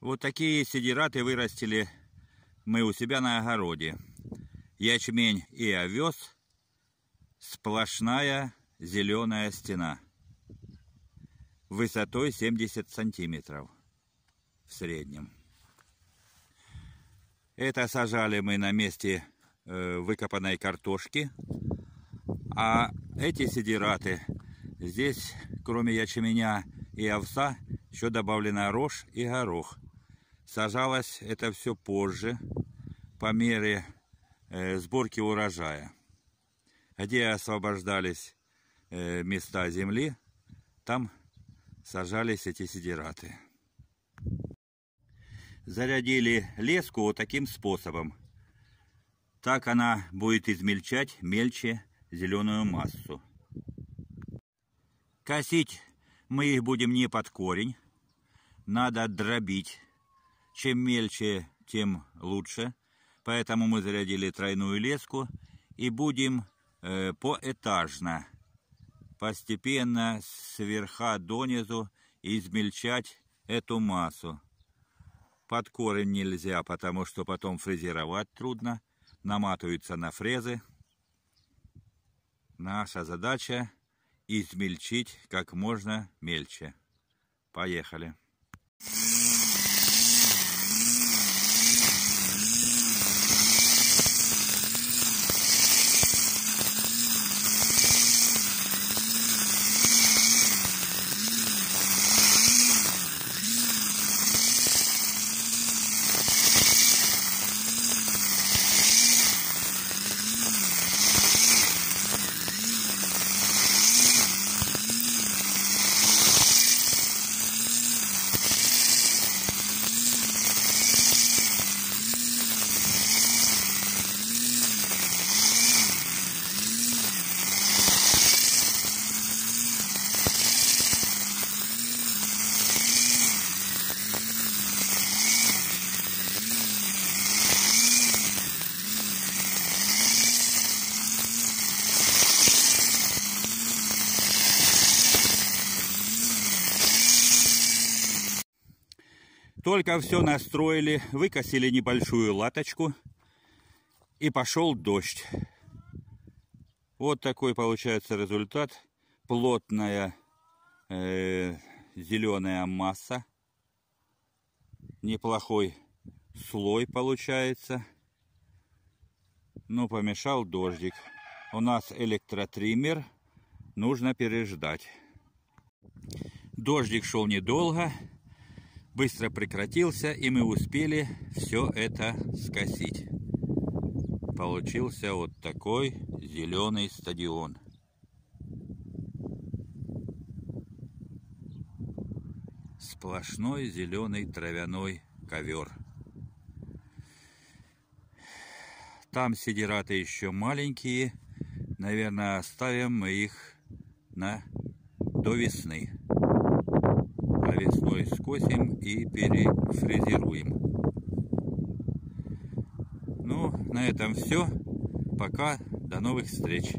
Вот такие сидираты вырастили мы у себя на огороде. Ячмень и овес, сплошная зеленая стена. Высотой 70 сантиметров в среднем. Это сажали мы на месте э, выкопанной картошки. А эти сидираты, здесь кроме ячменя и овса, еще добавлена рожь и горох. Сажалось это все позже, по мере э, сборки урожая. Где освобождались э, места земли, там сажались эти сидираты. Зарядили леску вот таким способом. Так она будет измельчать мельче зеленую массу. Косить мы их будем не под корень, надо дробить чем мельче, тем лучше. Поэтому мы зарядили тройную леску и будем э, поэтажно, постепенно с верха донизу измельчать эту массу. Под корень нельзя, потому что потом фрезеровать трудно. Наматываются на фрезы. Наша задача измельчить как можно мельче. Поехали. Только все настроили, выкосили небольшую латочку и пошел дождь. Вот такой получается результат. Плотная э, зеленая масса. Неплохой слой получается. Ну, помешал дождик. У нас электротриммер. Нужно переждать. Дождик шел недолго быстро прекратился, и мы успели все это скосить. Получился вот такой зеленый стадион. Сплошной зеленый травяной ковер. Там сидираты еще маленькие. Наверное, оставим мы их на до весны весной скосим и перефрезеруем. Ну, на этом все. Пока. До новых встреч.